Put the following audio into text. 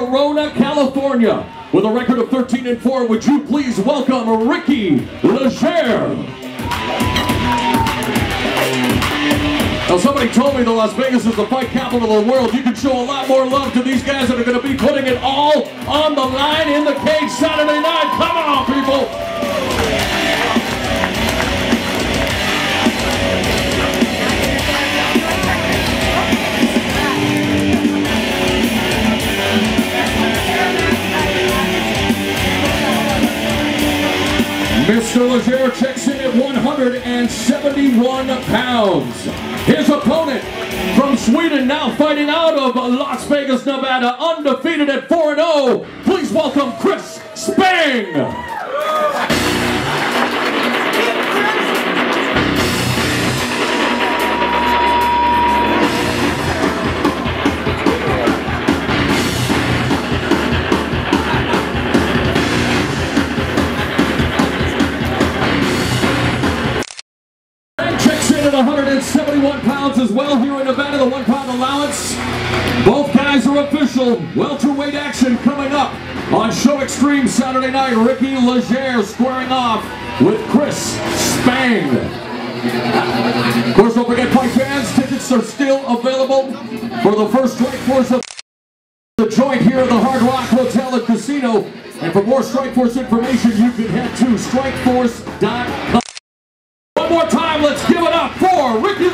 Corona, California. With a record of 13 and 4, would you please welcome Ricky Legere? Now, somebody told me that Las Vegas is the fight capital of the world. You can show a lot more love to these guys that are going to be putting it all on the line in the cage Saturday night. Come on, Mr. Legere checks in at 171 pounds. His opponent from Sweden, now fighting out of Las Vegas, Nevada, undefeated at 4-0. Please welcome Chris Spang. At 171 pounds as well here in Nevada, the one pound allowance. Both guys are official. Welterweight action coming up on Show Extreme Saturday night. Ricky Legere squaring off with Chris Spang. Of course, don't forget, fight fans, tickets are still available for the first Strikeforce of the joint here at the Hard Rock Hotel and Casino. And for more Strikeforce information, you can head to strikeforce.com. for Ricky